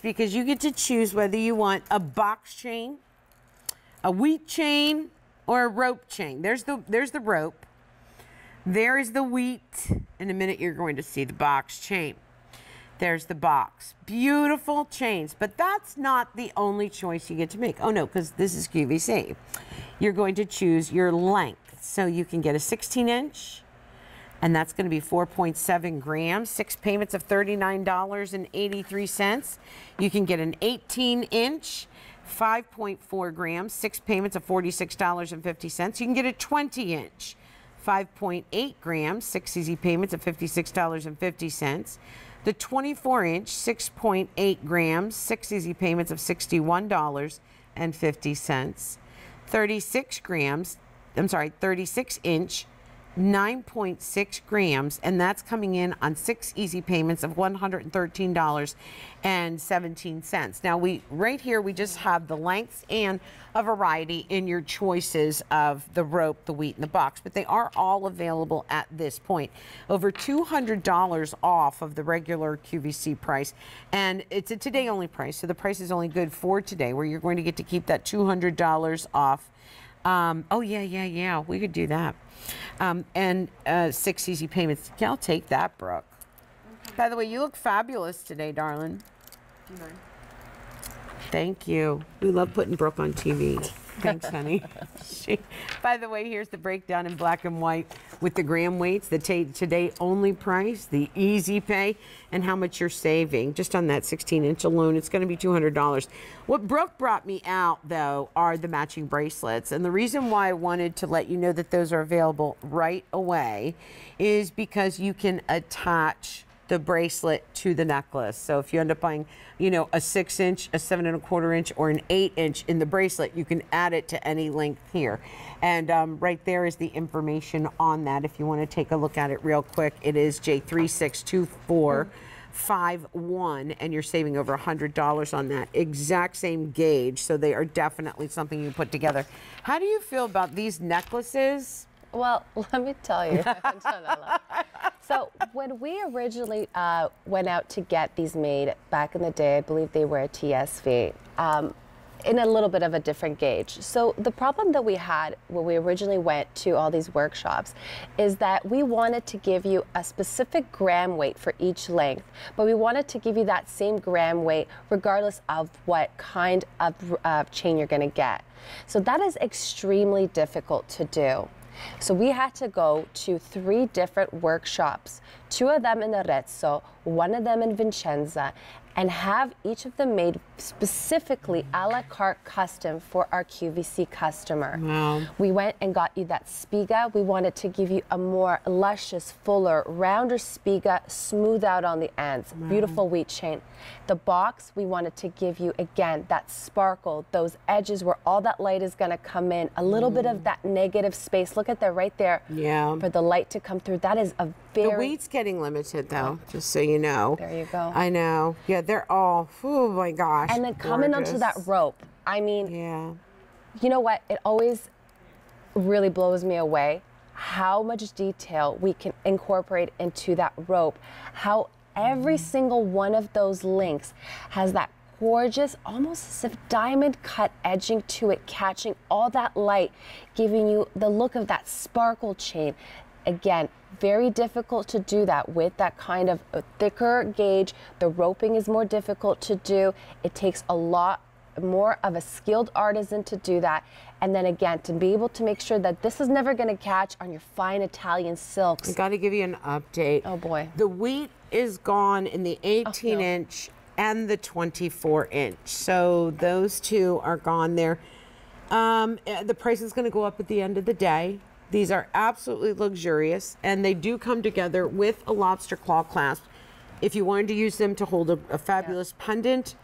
because you get to choose whether you want a box chain, a wheat chain, or a rope chain. There's the there's the rope. There is the wheat. In a minute, you're going to see the box chain. There's the box. Beautiful chains, but that's not the only choice you get to make. Oh no, because this is QVC. You're going to choose your length. So you can get a 16 inch, and that's going to be 4.7 grams, six payments of $39.83. You can get an 18 inch, 5.4 grams, six payments of $46.50. You can get a 20 inch, 5.8 grams, six easy payments of $56.50. The 24 inch, 6.8 grams, six easy payments of $61.50. 36 grams, I'm sorry, 36 inch, 9.6 grams, and that's coming in on six easy payments of $113.17. Now we right here we just have the lengths and a variety in your choices of the rope, the wheat, and the box, but they are all available at this point. Over $200 off of the regular QVC price, and it's a today only price, so the price is only good for today, where you're going to get to keep that $200 off. Um, oh yeah, yeah, yeah. We could do that. Um, and uh, six easy payments. Yeah, I'll take that, Brooke. By the way, you look fabulous today, darling. Thank you. We love putting Brooke on TV. Thanks, honey. She, by the way, here's the breakdown in black and white with the gram weights, the today only price, the easy pay, and how much you're saving. Just on that 16 inch alone, it's going to be $200. What Brooke brought me out, though, are the matching bracelets. And the reason why I wanted to let you know that those are available right away is because you can attach the bracelet to the necklace. So if you end up buying, you know, a six inch, a seven and a quarter inch, or an eight inch in the bracelet, you can add it to any length here. And um, right there is the information on that. If you want to take a look at it real quick, it is J3624. Five one, and you're saving over a hundred dollars on that exact same gauge. So they are definitely something you put together. How do you feel about these necklaces? Well, let me tell you. so when we originally uh, went out to get these made back in the day, I believe they were a TSV. Um, in a little bit of a different gauge. So the problem that we had when we originally went to all these workshops is that we wanted to give you a specific gram weight for each length, but we wanted to give you that same gram weight regardless of what kind of uh, chain you're going to get. So that is extremely difficult to do. So we had to go to three different workshops, two of them in Arezzo, one of them in Vicenza, and have each of them made specifically a la carte custom for our QVC customer. Wow. We went and got you that spiga. We wanted to give you a more luscious, fuller, rounder spiga, smooth out on the ends. Beautiful wheat chain. The box, we wanted to give you again that sparkle, those edges where all that light is going to come in, a little bit of mm. that negative space. Look at that right there. Yeah. For the light to come through. That is a The wheat's getting limited though, just so you know. There you go. I know. Yeah, they're all, oh my gosh. and then coming onto that rope. I mean, Yeah. you know what? It always really blows me away how much detail we can incorporate into that rope. How every mm-hmm. single one of those links has that gorgeous, almost as if diamond cut edging to it, catching all that light, giving you the look of that sparkle chain. Again, very difficult to do that with that kind of a thicker gauge. The roping is more difficult to do. It takes a lot more of a skilled artisan to do that. And then again, to be able to make sure that this is never going to catch on your fine Italian silks. I got to give you an update. Oh, boy. The wheat is gone in the 18 no. inch and the 24 inch. So those two are gone there. Um, eh, the price is going to go up at the end of the day. These are absolutely luxurious and they do come together with a lobster claw clasp. If you wanted to use them to hold a, a fabulous pendant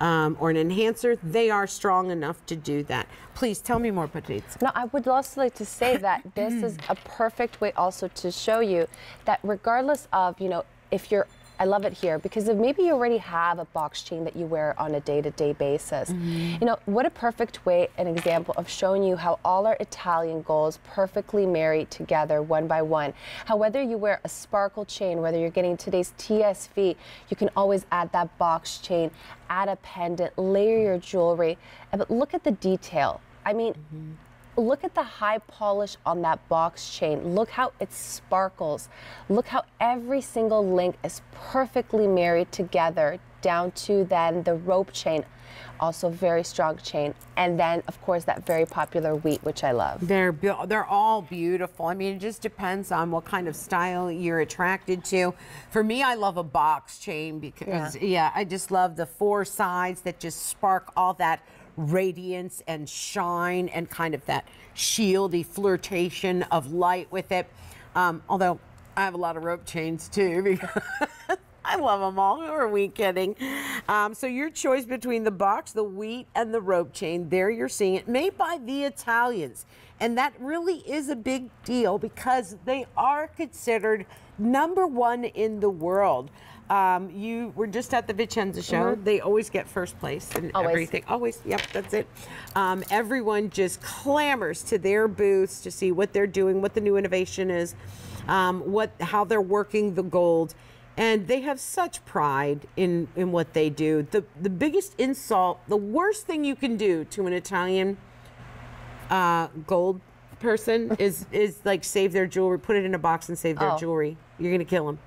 um, or an enhancer, they are strong enough to do that. Please tell me more, Patrizia. No, I would also like to say that this is a perfect way also to show you that regardless of, you know, if you're I love it here because if maybe you already have a box chain that you wear on a day-to-day basis. Mm-hmm. You know, what a perfect way, an example of showing you how all our Italian goals perfectly marry together one by one. How whether you wear a sparkle chain, whether you're getting today's TSV, you can always add that box chain, add a pendant, layer your jewelry. But look at the detail. I mean, look at the high polish on that box chain. Look how it sparkles. Look how every single link is perfectly married together down to then the rope chain. Also very strong chain. And then of course that very popular wheat, which I love. They're they're all beautiful. I mean, it just depends on what kind of style you're attracted to. For me, I love a box chain because yeah, I just love the four sides that just spark all that radiance and shine and kind of that shieldy flirtation of light with it. Um, although I have a lot of rope chains too because I love them all. Who are we kidding? Um, so your choice between the box, the wheat, and the rope chain. There you're seeing it, made by the Italians, and that really is a big deal because they are considered number one in the world. Um, you were just at the Vicenza show. They always get first place and everything. Always. Yep, that's it. Um, everyone just clamors to their booths to see what they're doing, what the new innovation is, um, what how they're working the gold, and they have such pride in in what they do. The the biggest insult, the worst thing you can do to an Italian uh, gold person is is like save their jewelry, put it in a box and save their Oh. jewelry. You're gonna kill them.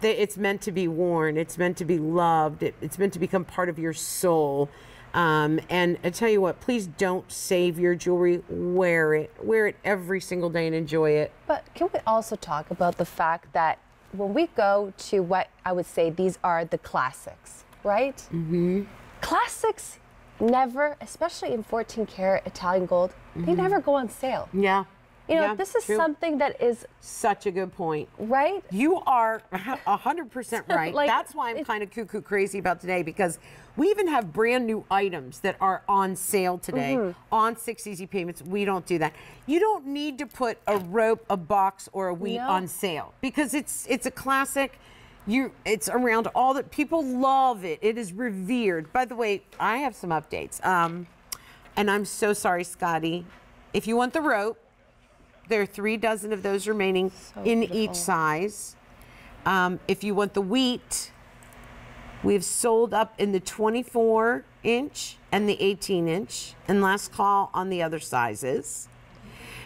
They, it's meant to be worn. It's meant to be loved. It, it's meant to become part of your soul. Um, and I tell you what, please don't save your jewelry. Wear it. Wear it every single day and enjoy it. But can we also talk about the fact that when we go to what I would say these are the classics, right? Mm-hmm. Classics never, especially in 14 karat Italian gold, they never go on sale. Yeah. You know, Mm-hmm. Yeah, this is true. something that is Such a good point. right. You are hundred percent right. Like, That's why I'm kind of cuckoo crazy about today because we even have brand new items that are on sale today Mm-hmm. on six easy payments. We don't do that. You don't need to put a rope, a box, or a wheat No. on sale because it's it's a classic. You, it's around all that people love it. It is revered. By the way, I have some updates. Um, and I'm so sorry, Scotty. If you want the rope, there are three dozen of those remaining in beautiful. each size. Um, if you want the wheat, we've sold up in the 24 inch and the 18 inch, and last call on the other sizes.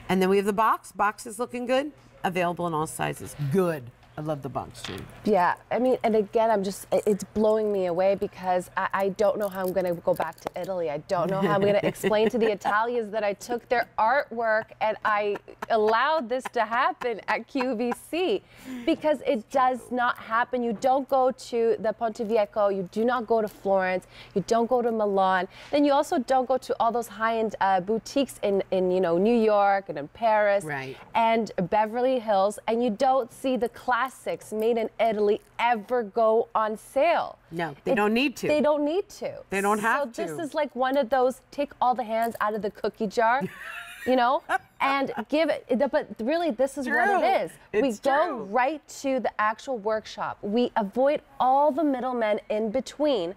And then we have the box. Box is looking good. Available in all sizes. Good. I love the box too. Yeah, I mean, and again, I'm just, it's blowing me away because I, I don't know how I'm going to go back to Italy. I don't know how I'm going to explain to the Italians that I took their artwork and I allowed this to happen at QVC because it does not happen. You don't go to the Ponte Vecchio, you do not go to Florence, you don't go to Milan, then you also don't go to all those high-end uh, boutiques in, in, you know, New York and in Paris Right. and Beverly Hills, and you don't see the classics made in Italy ever go on sale. No, they don't need to. They don't need to. They don't have so to. this is like one of those take all the hands out of the cookie jar. You know, and give it, but really, this is what True. it is. we It's go true. right to the actual workshop. We avoid all the middlemen in between,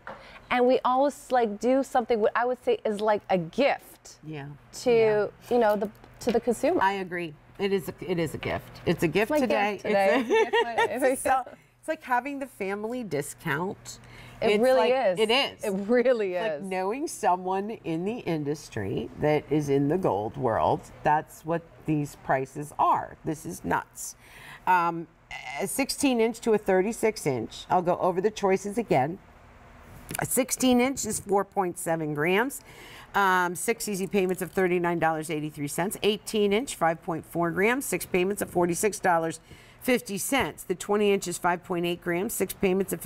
and we always like do something what I would say is like a gift Yeah. to you know the to the consumer. I agree. It is a, it is a gift. It's a gift my today. gift today. It's, a- It's it's it's like having the family discount. It It's really like- is. It is. It really is. Like knowing someone in the industry that is in the gold world, that's what these prices are. This is nuts. Um, a 16 inch to a 36 inch. I'll go over the choices again. A 16 inch is 4.7 grams. Um, six easy payments of $39.83. 18 inch, 5.4 grams. Six payments of $46.50. The 20 inch is 5.8 grams. Six payments of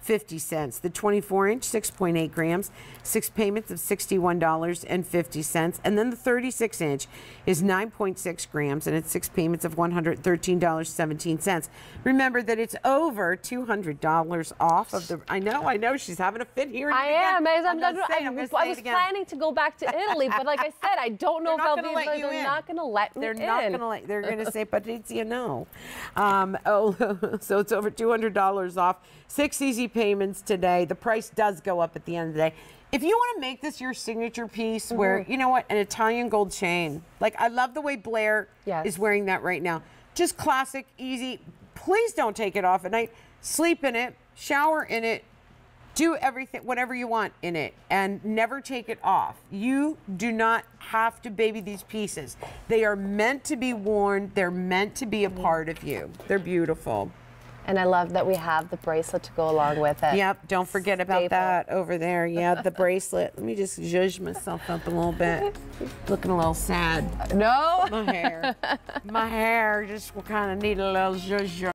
50 cents. The 24 inch, 6.8 grams, six payments of $61.50. And then the 36 inch is 9.6 grams and it's six payments of $113.17. Remember that it's over $200 off of the. I know, I know, she's having a fit here. I am. I, I'm gonna say I'm I was planning to go back to Italy, but like I said, I don't know They're if gonna be. let They're, they're in. not going to let me They're in. not going to let. They're going to say Patrizia no. Um, oh, so it's over two hundred dollars off. Six easy payments today. The price does go up at the end of the day. If you want to make this your signature piece, where Mm-hmm. you know what, an Italian gold chain. Like I love the way Blair Yes. is wearing that right now. Just classic, easy. Please don't take it off at night. Sleep in it. Shower in it do everything whatever you want in it and never take it off you do not have to baby these pieces they are meant to be worn they're meant to be a part of you they're beautiful And I love that we have the bracelet to go along with it. yep don't forget about that over there. Yeah the bracelet. Let me just zhuzh myself up a little bit. Looking a little sad. No. my hair. My hair just kind of need a little zhuzh